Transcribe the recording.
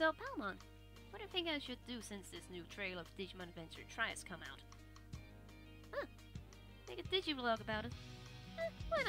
So, Palmon, what do you think I should do since this new Trail of Digimon Adventure Tri has come out? Huh. Make a Digivlog about it. Eh, well.